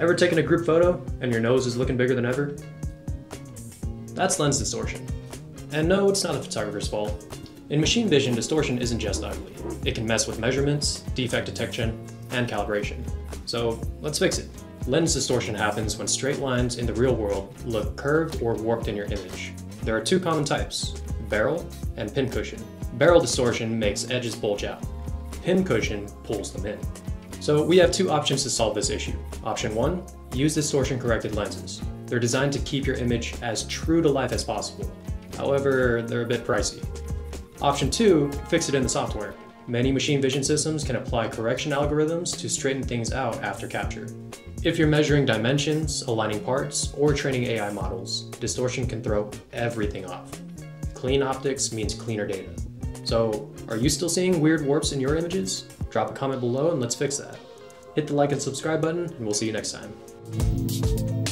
Ever taken a group photo and your nose is looking bigger than ever? That's lens distortion. And no, it's not the photographer's fault. In machine vision, distortion isn't just ugly. It can mess with measurements, defect detection, and calibration. So let's fix it. Lens distortion happens when straight lines in the real world look curved or warped in your image. There are two common types, barrel and pincushion. Barrel distortion makes edges bulge out. Pincushion pulls them in. So we have two options to solve this issue. Option one, use distortion corrected lenses. They're designed to keep your image as true to life as possible. However, they're a bit pricey. Option two, fix it in the software. Many machine vision systems can apply correction algorithms to straighten things out after capture. If you're measuring dimensions, aligning parts, or training AI models, distortion can throw everything off. Clean optics means cleaner data. So, are you still seeing weird warps in your images? Drop a comment below and let's fix that. Hit the like and subscribe button, and we'll see you next time.